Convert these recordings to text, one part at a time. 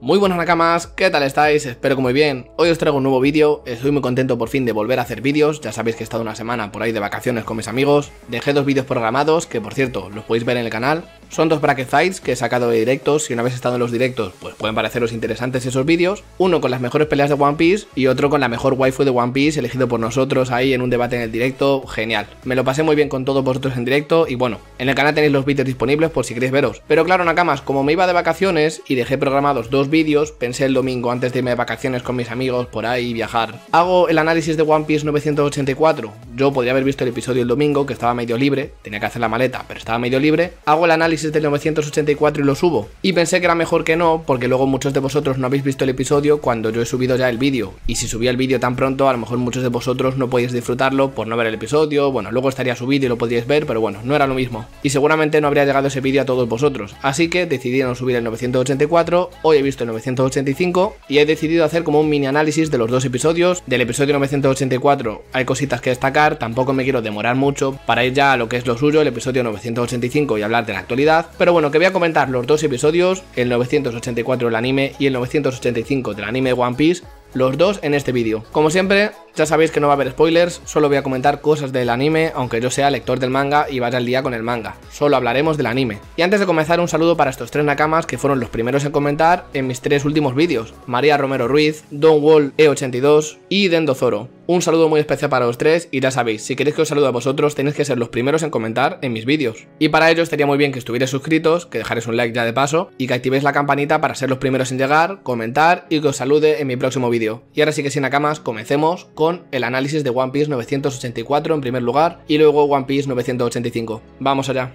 Muy buenas nakamas, ¿qué tal estáis? Espero que muy bien. Hoy os traigo un nuevo vídeo, estoy muy contento por fin de volver a hacer vídeos, ya sabéis que he estado una semana por ahí de vacaciones con mis amigos, dejé dos vídeos programados, que por cierto, los podéis ver en el canal, son dos bracket fights que he sacado de directos, si no habéis estado en los directos, pues pueden pareceros interesantes esos vídeos, uno con las mejores peleas de One Piece y otro con la mejor waifu de One Piece elegido por nosotros ahí en un debate en el directo, genial. Me lo pasé muy bien con todos vosotros en directo y bueno, en el canal tenéis los vídeos disponibles por si queréis veros. Pero claro, nakamas, como me iba de vacaciones y dejé programados dos vídeos, pensé el domingo antes de irme de vacaciones con mis amigos por ahí viajar. Hago el análisis de One Piece 984. Yo podría haber visto el episodio el domingo, que estaba medio libre, tenía que hacer la maleta, pero estaba medio libre. Hago el análisis del 984 y lo subo. Y pensé que era mejor que no, porque luego muchos de vosotros no habéis visto el episodio cuando yo he subido ya el vídeo. Y si subía el vídeo tan pronto, a lo mejor muchos de vosotros no podéis disfrutarlo por no ver el episodio. Bueno, luego estaría subido y lo podríais ver, pero bueno, no era lo mismo. Y seguramente no habría llegado ese vídeo a todos vosotros. Así que decidí no subir el 984. Hoy he visto el 985 y he decidido hacer como un mini análisis de los dos episodios. Del episodio 984 hay cositas que destacar, tampoco me quiero demorar mucho para ir ya a lo que es lo suyo, el episodio 985 y hablar de la actualidad. Pero bueno, que voy a comentar los dos episodios, el 984 del anime y el 985 del anime One Piece, los dos en este vídeo. Como siempre, ya sabéis que no va a haber spoilers, solo voy a comentar cosas del anime, aunque yo sea lector del manga y vaya al día con el manga. Solo hablaremos del anime. Y antes de comenzar, un saludo para estos tres nakamas que fueron los primeros en comentar en mis tres últimos vídeos: María Romero Ruiz, Don Wall E82 y Dendo Zoro. Un saludo muy especial para los tres y ya sabéis, si queréis que os salude a vosotros tenéis que ser los primeros en comentar en mis vídeos. Y para ello estaría muy bien que estuvierais suscritos, que dejaréis un like ya de paso y que activéis la campanita para ser los primeros en llegar, comentar y que os salude en mi próximo vídeo. Y ahora sí que sin nakamas, comencemos con el análisis de One Piece 984 en primer lugar y luego One Piece 985. Vamos allá.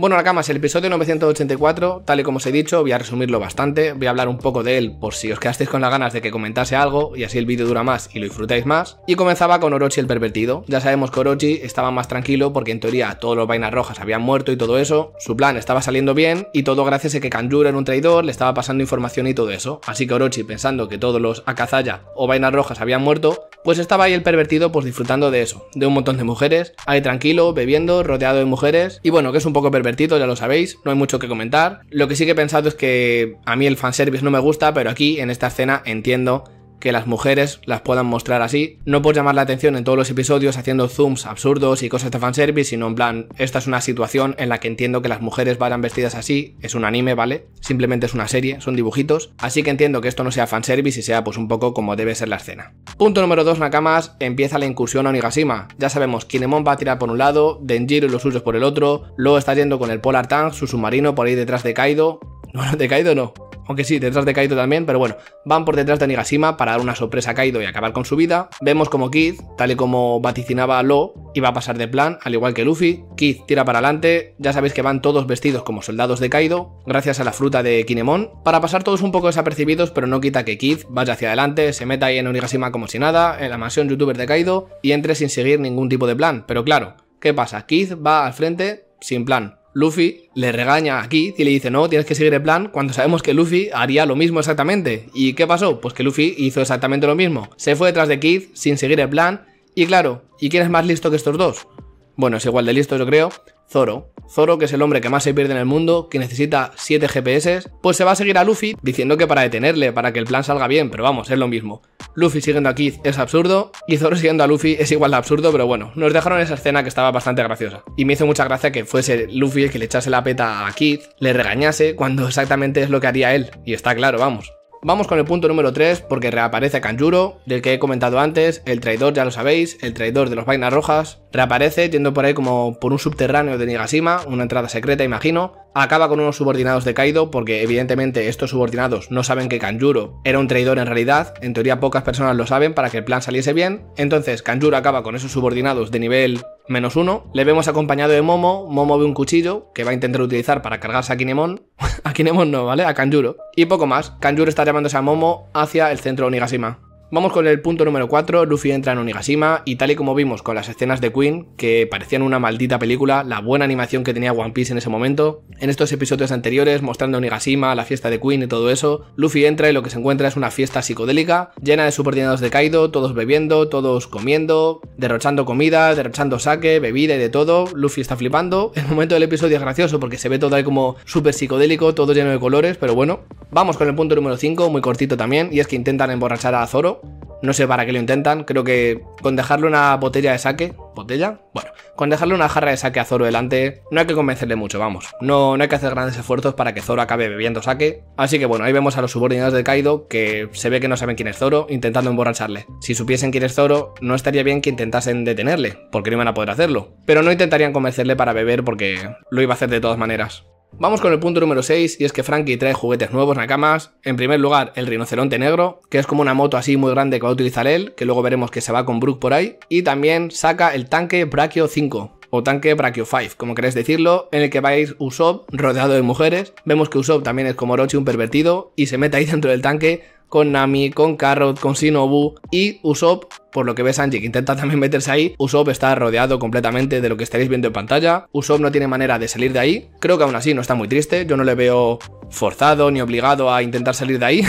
Bueno, Nakamas, el episodio 984, tal y como os he dicho, voy a resumirlo bastante, voy a hablar un poco de él por si os quedasteis con las ganas de que comentase algo y así el vídeo dura más y lo disfrutáis más. Y comenzaba con Orochi el pervertido. Ya sabemos que Orochi estaba más tranquilo porque en teoría todos los vainas rojas habían muerto y todo eso, su plan estaba saliendo bien y todo gracias a que Kanjuro era un traidor, le estaba pasando información y todo eso. Así que Orochi, pensando que todos los Akazaya o vainas rojas habían muerto, pues estaba ahí el pervertido pues disfrutando de eso, de un montón de mujeres, ahí tranquilo, bebiendo, rodeado de mujeres y bueno, que es un poco pervertido ya lo sabéis, no hay mucho que comentar. Lo que sí que he pensado es que a mí el fanservice no me gusta, pero aquí en esta escena entiendo que las mujeres las puedan mostrar así. No por llamar la atención en todos los episodios haciendo zooms absurdos y cosas de fanservice, sino en plan, esta es una situación en la que entiendo que las mujeres vayan vestidas así, es un anime, ¿vale? Simplemente es una serie, son dibujitos, así que entiendo que esto no sea fanservice y sea pues un poco como debe ser la escena. Punto número 2, Nakamas, empieza la incursión a Onigashima. Ya sabemos, Kinemon va a tirar por un lado, Denjiro y los suyos por el otro, luego está yendo con el Polar Tank, su submarino por ahí detrás de Kaido. No, de Kaido no, aunque sí, detrás de Kaido también, pero bueno, van por detrás de Nigashima para dar una sorpresa a Kaido y acabar con su vida. Vemos como Kid, tal y como vaticinaba Lo, iba a pasar de plan, al igual que Luffy. Kid tira para adelante, ya sabéis que van todos vestidos como soldados de Kaido, gracias a la fruta de Kinemon, para pasar todos un poco desapercibidos, pero no quita que Kid vaya hacia adelante, se meta ahí en Onigashima como si nada, en la mansión youtuber de Kaido, y entre sin seguir ningún tipo de plan. Pero claro, ¿qué pasa? Kid va al frente sin plan. Luffy le regaña a Kid y le dice, no, tienes que seguir el plan, cuando sabemos que Luffy haría lo mismo exactamente. ¿Y qué pasó? Pues que Luffy hizo exactamente lo mismo. Se fue detrás de Kid sin seguir el plan. Y claro, ¿y quién es más listo que estos dos? Bueno, es igual de listo yo creo. Zoro. Zoro, que es el hombre que más se pierde en el mundo, que necesita 7 GPS, pues se va a seguir a Luffy diciendo que para detenerle, para que el plan salga bien, pero vamos, es lo mismo. Luffy siguiendo a Kid es absurdo, y Zoro siguiendo a Luffy es igual de absurdo, pero bueno, nos dejaron esa escena que estaba bastante graciosa. Y me hizo mucha gracia que fuese Luffy el que le echase la peta a Kid, le regañase, cuando exactamente es lo que haría él, y está claro, vamos. Vamos con el punto número 3 porque reaparece Kanjuro, del que he comentado antes, el traidor ya lo sabéis, el traidor de los vainas rojas, reaparece yendo por ahí como por un subterráneo de Nigashima, una entrada secreta imagino, acaba con unos subordinados de Kaido porque evidentemente estos subordinados no saben que Kanjuro era un traidor en realidad, en teoría pocas personas lo saben para que el plan saliese bien, entonces Kanjuro acaba con esos subordinados de nivel menos uno. Le vemos acompañado de Momo. Momo ve un cuchillo que va a intentar utilizar para cargarse a Kinemon. a Kinemon no, ¿vale? A Kanjuro. Y poco más. Kanjuro está llamándose a Momo hacia el centro de Onigashima. Vamos con el punto número 4, Luffy entra en Onigashima y tal y como vimos con las escenas de Queen, que parecían una maldita película, la buena animación que tenía One Piece en ese momento, en estos episodios anteriores mostrando Onigashima, la fiesta de Queen y todo eso, Luffy entra y lo que se encuentra es una fiesta psicodélica, llena de subordinados de Kaido, todos bebiendo, todos comiendo, derrochando comida, derrochando sake, bebida y de todo, Luffy está flipando, el momento del episodio es gracioso porque se ve todo ahí como súper psicodélico, todo lleno de colores, pero bueno, vamos con el punto número 5, muy cortito también, y es que intentan emborrachar a Zoro, no sé para qué lo intentan, creo que con dejarle una botella de saque, ¿botella? Bueno, con dejarle una jarra de saque a Zoro delante, no hay que convencerle mucho, vamos. No, no hay que hacer grandes esfuerzos para que Zoro acabe bebiendo saque. Así que bueno, ahí vemos a los subordinados de Kaido que se ve que no saben quién es Zoro, intentando emborracharle. Si supiesen quién es Zoro, no estaría bien que intentasen detenerle, porque no iban a poder hacerlo. Pero no intentarían convencerle para beber porque lo iba a hacer de todas maneras. Vamos con el punto número 6 y es que Frankie trae juguetes nuevos Nakamas. En primer lugar, el rinoceronte negro, que es como una moto así muy grande que va a utilizar él, que luego veremos que se va con Brook por ahí. Y también saca el tanque Brachio 5, o tanque Brachio 5, como queréis decirlo, en el que va a Usopp rodeado de mujeres. Vemos que Usopp también es como Orochi, un pervertido, y se mete ahí dentro del tanque con Nami, con Carrot, con Shinobu y Usopp por lo que ve Sanji que intenta también meterse ahí, Usopp está rodeado completamente de lo que estaréis viendo en pantalla. Usopp no tiene manera de salir de ahí. Creo que aún así no está muy triste. Yo no le veo forzado ni obligado a intentar salir de ahí.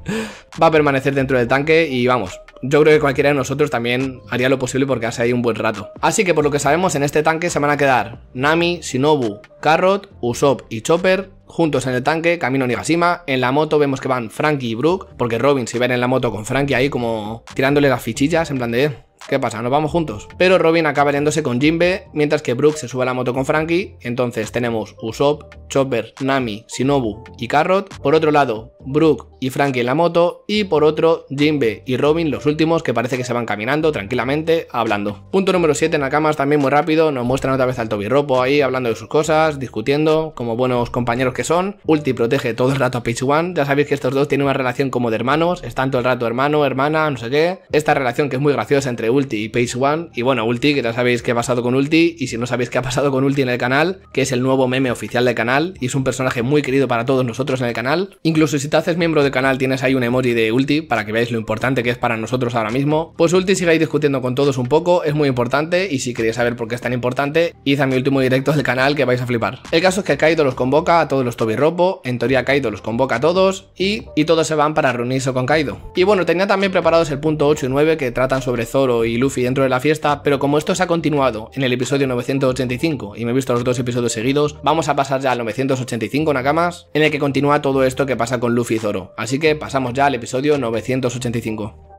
Va a permanecer dentro del tanque y vamos, yo creo que cualquiera de nosotros también haría lo posible porque hace ahí un buen rato. Así que por lo que sabemos en este tanque se van a quedar Nami, Shinobu, Carrot, Usopp y Chopper juntos en el tanque, camino a Nigashima. En la moto vemos que van Frankie y Brook, porque Robin se ve en la moto con Frankie ahí como tirándole las fichillas, en plan de, ¿qué pasa? ¿Nos vamos juntos? Pero Robin acaba yéndose con Jinbe, mientras que Brook se sube a la moto con Frankie. Entonces tenemos Usopp, Chopper, Nami, Shinobu y Carrot. Por otro lado, Brook y Frankie en la moto. Y por otro, Jinbe y Robin, los últimos, que parece que se van caminando tranquilamente, hablando. Punto número 7 en la cama, también muy rápido. Nos muestran otra vez al Toby Ropo ahí, hablando de sus cosas, discutiendo, como buenos compañeros que son. Ulti protege todo el rato a Page One. Ya sabéis que estos dos tienen una relación como de hermanos. Están todo el rato hermano, hermana, no sé qué. Esta relación que es muy graciosa entre Ulti y Page One. Y bueno, Ulti, que ya sabéis qué ha pasado con Ulti. Y si no sabéis qué ha pasado con Ulti en el canal, que es el nuevo meme oficial del canal. Y es un personaje muy querido para todos nosotros en el canal. Incluso si te haces miembro del canal, tienes ahí un emoji de Ulti para que veáis lo importante que es para nosotros ahora mismo. Pues Ulti sigáis discutiendo con todos un poco, es muy importante. Y si queréis saber por qué es tan importante, id a mi último directo del canal que vais a flipar. El caso es que Kaido los convoca a todos los Toby Ropo. En teoría, Kaido los convoca a todos. Y, y todos se van para reunirse con Kaido. Y bueno, tenía también preparados el punto 8 y 9 que tratan sobre Zoro y Luffy dentro de la fiesta, pero como esto se ha continuado en el episodio 985 y me he visto los dos episodios seguidos, vamos a pasar ya al 985 Nakamas, en el que continúa todo esto que pasa con Luffy y Zoro. Así que pasamos ya al episodio 985.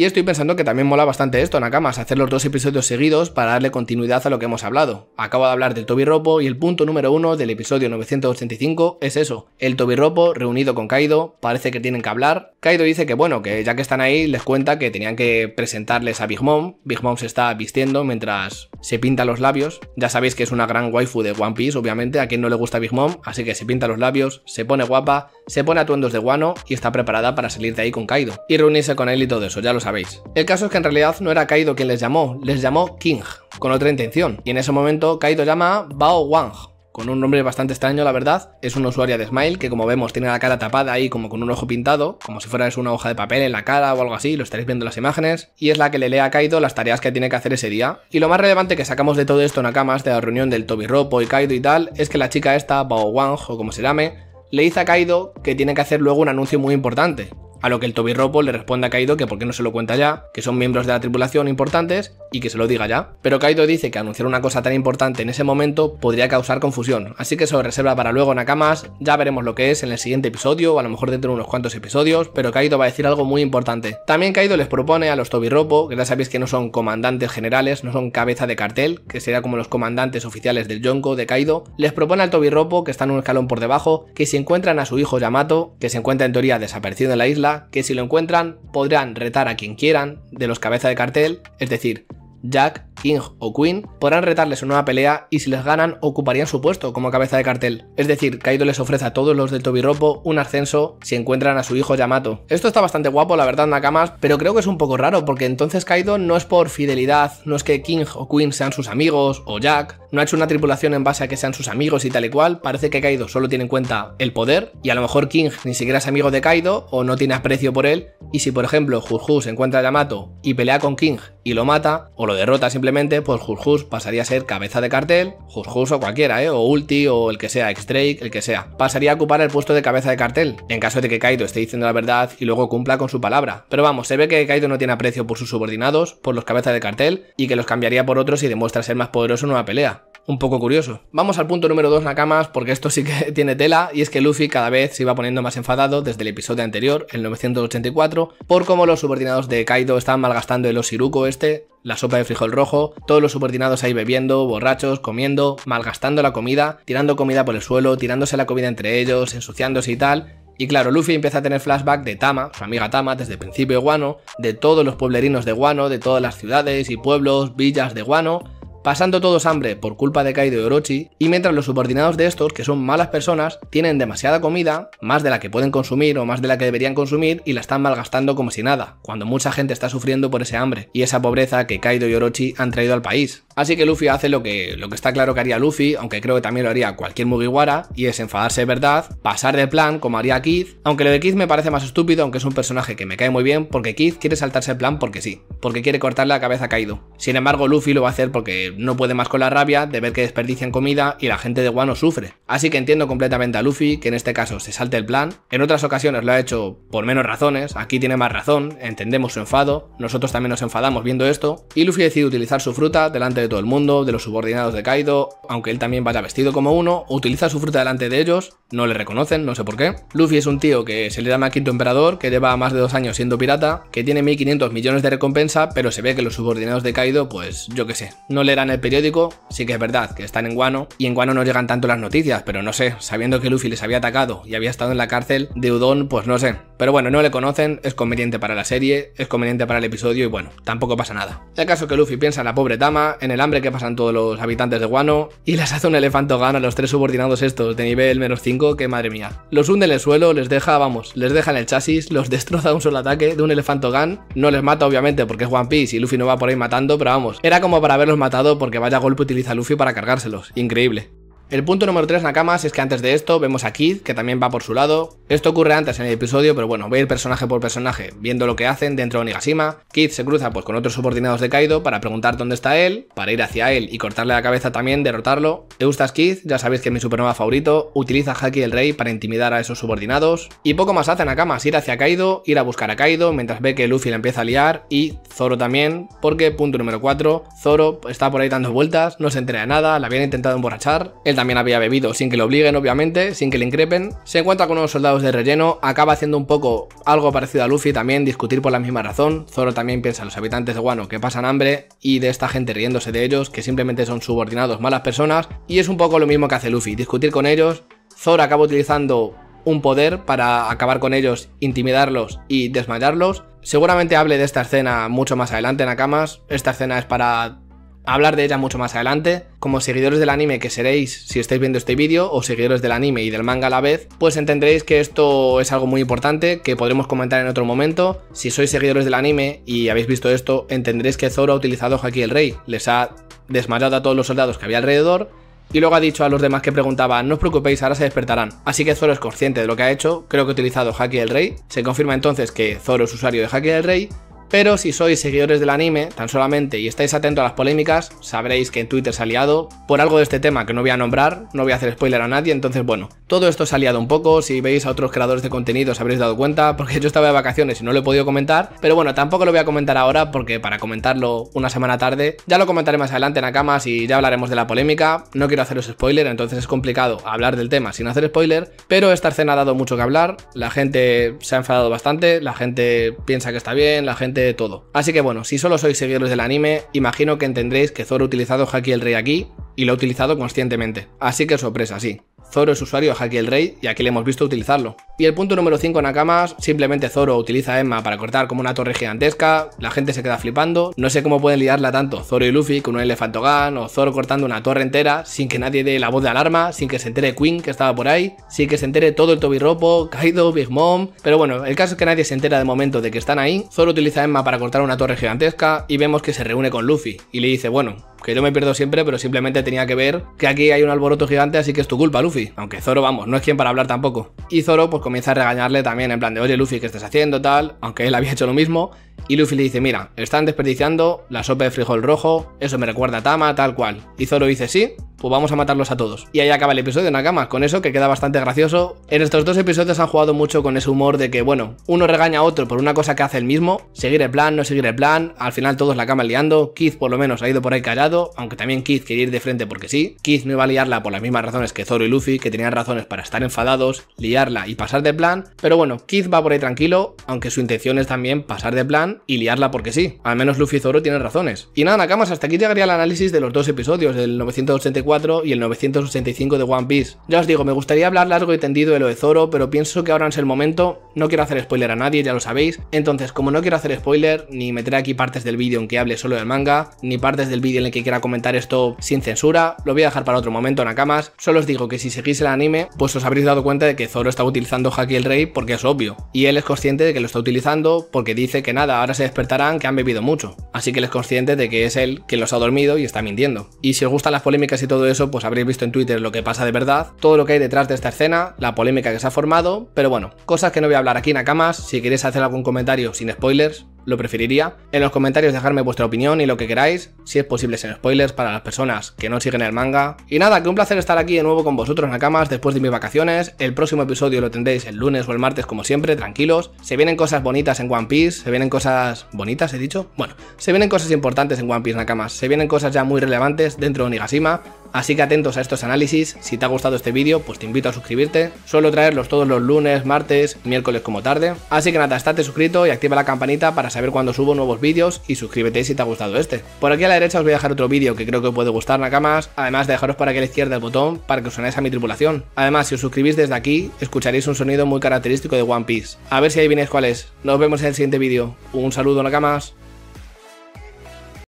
Y estoy pensando que también mola bastante esto, Nakamas, hacer los dos episodios seguidos para darle continuidad a lo que hemos hablado. Acabo de hablar del Toby Ropo y el punto número uno del episodio 985 es eso, el Toby Ropo reunido con Kaido, parece que tienen que hablar. Kaido dice que bueno, que ya que están ahí les cuenta que tenían que presentarles a Big Mom. Big Mom se está vistiendo mientras se pinta los labios. Ya sabéis que es una gran waifu de One Piece, obviamente, a quien no le gusta Big Mom, así que se pinta los labios, se pone guapa, se pone atuendos de guano y está preparada para salir de ahí con Kaido y reunirse con él y todo eso, ya lo sabéis. El caso es que en realidad no era Kaido quien les llamó, les llamó King, con otra intención, y en ese momento Kaido llama a Bao Wang, con un nombre bastante extraño, la verdad. Es una usuaria de Smile que, como vemos, tiene la cara tapada ahí como con un ojo pintado, como si fuera una hoja de papel en la cara o algo así, lo estaréis viendo en las imágenes, y es la que le lee a Kaido las tareas que tiene que hacer ese día. Y lo más relevante que sacamos de todo esto, Nakamas, de la reunión del Toby Ropo y Kaido y tal, es que la chica esta, Bao Wang, o como se llame, le dice a Kaido que tiene que hacer luego un anuncio muy importante, a lo que el Toby Ropo le responde a Kaido que por qué no se lo cuenta ya, que son miembros de la tripulación importantes y que se lo diga ya. Pero Kaido dice que anunciar una cosa tan importante en ese momento podría causar confusión, así que se lo reserva para luego Nakamas, ya veremos lo que es en el siguiente episodio a lo mejor dentro de unos cuantos episodios, pero Kaido va a decir algo muy importante. También Kaido les propone a los Toby Ropo, que ya sabéis que no son comandantes generales, no son cabeza de cartel, que sería como los comandantes oficiales del Yonko de Kaido, les propone al Toby Ropo, que están un escalón por debajo, que si encuentran a su hijo Yamato, que se encuentra en teoría desaparecido en la isla, que si lo encuentran podrán retar a quien quieran de los cabeza de cartel, es decir, Jack, King o Queen podrán retarles una pelea y si les ganan ocuparían su puesto como cabeza de cartel. Es decir, Kaido les ofrece a todos los de Tobiropo un ascenso si encuentran a su hijo Yamato. Esto está bastante guapo, la verdad, Nakamas, pero creo que es un poco raro porque entonces Kaido no es por fidelidad, no es que King o Queen sean sus amigos o Jack, no ha hecho una tripulación en base a que sean sus amigos y tal y cual, parece que Kaido solo tiene en cuenta el poder y a lo mejor King ni siquiera es amigo de Kaido o no tiene aprecio por él y si por ejemplo Jurjus encuentra a Yamato y pelea con King y lo mata o lo derrota simplemente, pues Jurjus pasaría a ser cabeza de cartel, Jurjus o cualquiera, ¿eh? o Ulti o el que sea, X-Drake, el que sea, pasaría a ocupar el puesto de cabeza de cartel en caso de que Kaido esté diciendo la verdad y luego cumpla con su palabra. Pero vamos, se ve que Kaido no tiene aprecio por sus subordinados, por los cabezas de cartel y que los cambiaría por otros y demuestra ser más poderoso en una pelea un poco curioso. Vamos al punto número 2, Nakamas, porque esto sí que tiene tela, y es que Luffy cada vez se iba poniendo más enfadado desde el episodio anterior, el 984, por cómo los subordinados de Kaido estaban malgastando el Osiruko este, la sopa de frijol rojo, todos los subordinados ahí bebiendo, borrachos, comiendo, malgastando la comida, tirando comida por el suelo, tirándose la comida entre ellos, ensuciándose y tal, y claro, Luffy empieza a tener flashback de Tama, su amiga Tama, desde el principio de Guano, de todos los pueblerinos de Guano, de todas las ciudades y pueblos, villas de Guano, pasando todos hambre por culpa de Kaido y Orochi, y mientras los subordinados de estos, que son malas personas, tienen demasiada comida, más de la que pueden consumir o más de la que deberían consumir, y la están malgastando como si nada, cuando mucha gente está sufriendo por ese hambre y esa pobreza que Kaido y Orochi han traído al país. Así que Luffy hace lo que, lo que está claro que haría Luffy, aunque creo que también lo haría cualquier Mugiwara, y es enfadarse de verdad, pasar de plan como haría Kid, aunque lo de Kid me parece más estúpido, aunque es un personaje que me cae muy bien, porque Kid quiere saltarse el plan porque sí, porque quiere cortarle la cabeza a Kaido. Sin embargo, Luffy lo va a hacer porque no puede más con la rabia de ver que desperdician comida y la gente de Wano sufre. Así que entiendo completamente a Luffy, que en este caso se salte el plan. En otras ocasiones lo ha hecho por menos razones, aquí tiene más razón, entendemos su enfado, nosotros también nos enfadamos viendo esto, y Luffy decide utilizar su fruta delante de todo el mundo, de los subordinados de Kaido, aunque él también vaya vestido como uno, utiliza su fruta delante de ellos, no le reconocen, no sé por qué. Luffy es un tío que se le llama Quinto Emperador, que lleva más de dos años siendo pirata, que tiene 1500 millones de recompensa, pero se ve que los subordinados de Kaido, pues yo qué sé, no leerán el periódico, sí que es verdad que están en Guano, y en Guano no llegan tanto las noticias, pero no sé, sabiendo que Luffy les había atacado y había estado en la cárcel de Udon, pues no sé. Pero bueno, no le conocen, es conveniente para la serie, es conveniente para el episodio y bueno, tampoco pasa nada. El caso que Luffy piensa en la pobre Tama, en el hambre que pasan todos los habitantes de Guano, y les hace un elefantogan a los tres subordinados estos de nivel menos 5, que madre mía. Los hunde en el suelo, les deja, vamos, les deja en el chasis, los destroza un solo ataque de un elefantogan, no les mata obviamente porque es One Piece y Luffy no va por ahí matando, pero vamos, era como para haberlos matado porque vaya golpe utiliza Luffy para cargárselos, increíble. El punto número 3, Nakamas, es que antes de esto vemos a Kid, que también va por su lado. Esto ocurre antes en el episodio, pero bueno, a ir personaje por personaje, viendo lo que hacen dentro de Onigashima. Kid se cruza pues con otros subordinados de Kaido para preguntar dónde está él, para ir hacia él y cortarle la cabeza también, derrotarlo. Eustace Kid, ya sabéis que es mi supernova favorito, utiliza Haki el Rey para intimidar a esos subordinados. Y poco más hace Nakamas, ir hacia Kaido, ir a buscar a Kaido, mientras ve que Luffy le empieza a liar, y Zoro también, porque punto número 4, Zoro está por ahí dando vueltas, no se entera de nada, la habían intentado emborrachar, él también había bebido sin que lo obliguen, obviamente, sin que le increpen. Se encuentra con unos soldados de relleno, acaba haciendo un poco algo parecido a Luffy también, discutir por la misma razón. Zoro también piensa en los habitantes de Wano que pasan hambre y de esta gente riéndose de ellos, que simplemente son subordinados malas personas. Y es un poco lo mismo que hace Luffy, discutir con ellos. Zoro acaba utilizando un poder para acabar con ellos, intimidarlos y desmayarlos. Seguramente hable de esta escena mucho más adelante en Akamas. Esta escena es para hablar de ella mucho más adelante. Como seguidores del anime que seréis si estáis viendo este vídeo, o seguidores del anime y del manga a la vez, pues entenderéis que esto es algo muy importante que podremos comentar en otro momento. Si sois seguidores del anime y habéis visto esto, entenderéis que Zoro ha utilizado Haki el Rey, les ha desmayado a todos los soldados que había alrededor. Y luego ha dicho a los demás que preguntaban, no os preocupéis, ahora se despertarán. Así que Zoro es consciente de lo que ha hecho, creo que ha utilizado Haki el Rey. Se confirma entonces que Zoro es usuario de Haki el Rey pero si sois seguidores del anime, tan solamente, y estáis atentos a las polémicas, sabréis que en Twitter se ha liado por algo de este tema que no voy a nombrar, no voy a hacer spoiler a nadie, entonces bueno, todo esto se ha liado un poco, si veis a otros creadores de contenido os habréis dado cuenta, porque yo estaba de vacaciones y no lo he podido comentar, pero bueno, tampoco lo voy a comentar ahora porque para comentarlo una semana tarde, ya lo comentaré más adelante en Akamas y ya hablaremos de la polémica, no quiero haceros spoiler, entonces es complicado hablar del tema sin hacer spoiler, pero esta escena ha dado mucho que hablar, la gente se ha enfadado bastante, la gente piensa que está bien, la gente todo. Así que bueno, si solo sois seguidores del anime, imagino que entendréis que Zoro ha utilizado Haki el Rey aquí y lo ha utilizado conscientemente. Así que sorpresa, sí. Zoro es usuario de Haki el Rey y aquí le hemos visto utilizarlo. Y el punto número 5 Nakamas, simplemente Zoro utiliza a Emma para cortar como una torre gigantesca, la gente se queda flipando, no sé cómo pueden liarla tanto Zoro y Luffy con un elefantogan o Zoro cortando una torre entera sin que nadie dé la voz de alarma, sin que se entere Queen que estaba por ahí, sin que se entere todo el Tobiropo, Kaido, Big Mom, pero bueno, el caso es que nadie se entera de momento de que están ahí, Zoro utiliza a Emma para cortar una torre gigantesca y vemos que se reúne con Luffy y le dice, bueno, que yo me pierdo siempre, pero simplemente tenía que ver que aquí hay un alboroto gigante, así que es tu culpa, Luffy. Aunque Zoro, vamos, no es quien para hablar tampoco. Y Zoro pues comienza a regañarle también en plan de, oye Luffy, ¿qué estás haciendo? Tal, aunque él había hecho lo mismo. Y Luffy le dice, mira, están desperdiciando la sopa de frijol rojo, eso me recuerda a Tama, tal cual. Y Zoro dice, sí, pues vamos a matarlos a todos. Y ahí acaba el episodio, Nakamas, con eso que queda bastante gracioso. En estos dos episodios han jugado mucho con ese humor de que, bueno, uno regaña a otro por una cosa que hace el mismo, seguir el plan, no seguir el plan, al final todos la cama liando, Keith por lo menos ha ido por ahí callado, aunque también Keith quería ir de frente porque sí, Keith no iba a liarla por las mismas razones que Zoro y Luffy, que tenían razones para estar enfadados, liarla y pasar de plan, pero bueno, Keith va por ahí tranquilo, aunque su intención es también pasar de plan y liarla porque sí, al menos Luffy y Zoro tienen razones. Y nada, Nakamas, hasta aquí llegaría el análisis de los dos episodios, del 984 y el 985 de One Piece. Ya os digo, me gustaría hablar largo y tendido de lo de Zoro, pero pienso que ahora es el momento, no quiero hacer spoiler a nadie, ya lo sabéis, entonces como no quiero hacer spoiler, ni meter aquí partes del vídeo en que hable solo del manga, ni partes del vídeo en el quiera comentar esto sin censura, lo voy a dejar para otro momento, Nakamas, solo os digo que si seguís el anime, pues os habréis dado cuenta de que Zoro está utilizando Haki el Rey porque es obvio, y él es consciente de que lo está utilizando porque dice que nada, ahora se despertarán que han bebido mucho, así que él es consciente de que es él quien los ha dormido y está mintiendo. Y si os gustan las polémicas y todo eso, pues habréis visto en Twitter lo que pasa de verdad, todo lo que hay detrás de esta escena, la polémica que se ha formado, pero bueno, cosas que no voy a hablar aquí, Nakamas, si queréis hacer algún comentario sin spoilers, lo preferiría. En los comentarios dejarme vuestra opinión y lo que queráis, si es posible sin spoilers para las personas que no siguen el manga. Y nada, que un placer estar aquí de nuevo con vosotros, Nakamas, después de mis vacaciones. El próximo episodio lo tendréis el lunes o el martes como siempre, tranquilos. Se vienen cosas bonitas en One Piece, se vienen cosas bonitas, he dicho. Bueno, se vienen cosas importantes en One Piece, Nakamas. Se vienen cosas ya muy relevantes dentro de Onigashima. Así que atentos a estos análisis, si te ha gustado este vídeo, pues te invito a suscribirte. Suelo traerlos todos los lunes, martes, miércoles como tarde. Así que nada, estate suscrito y activa la campanita para saber cuando subo nuevos vídeos y suscríbete si te ha gustado este. Por aquí a la derecha os voy a dejar otro vídeo que creo que os puede gustar, Nakamas, además de dejaros para aquí a la izquierda el botón para que os unáis a mi tripulación. Además, si os suscribís desde aquí, escucharéis un sonido muy característico de One Piece. A ver si adivináis cuál es. Nos vemos en el siguiente vídeo. Un saludo, Nakamas.